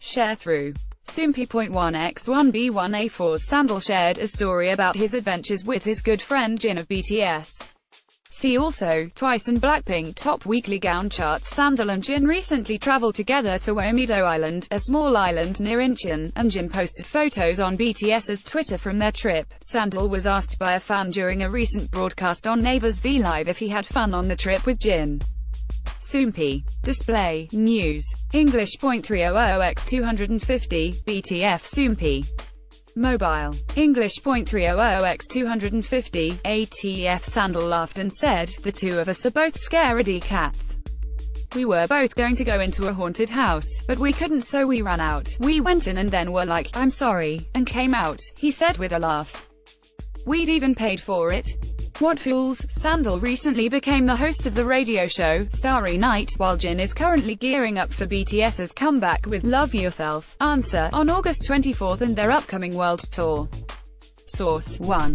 Sharethrough. Soompi.1x1b1a4's Sandeul shared a story about his adventures with his good friend Jin of BTS. See also, Twice and Blackpink top weekly Gaon charts Sandeul and Jin recently traveled together to Wolmido Island, a small island near Incheon, and Jin posted photos on BTS's Twitter from their trip. Sandeul was asked by a fan during a recent broadcast on Neighbors V Live if he had fun on the trip with Jin. Soompi. Display. News. English .300x250, BTF Soompi. Mobile. English .300x250, ATF Sandeul laughed and said, the two of us are both scaredy cats. We were both going to go into a haunted house, but we couldn't so we ran out. We went in and then were like, I'm sorry, and came out, he said with a laugh. We'd even paid for it. What Fools, Sandeul recently became the host of the radio show, Starry Night, while Jin is currently gearing up for BTS's comeback with Love Yourself, Answer, on August 24 and their upcoming world tour. Source 1.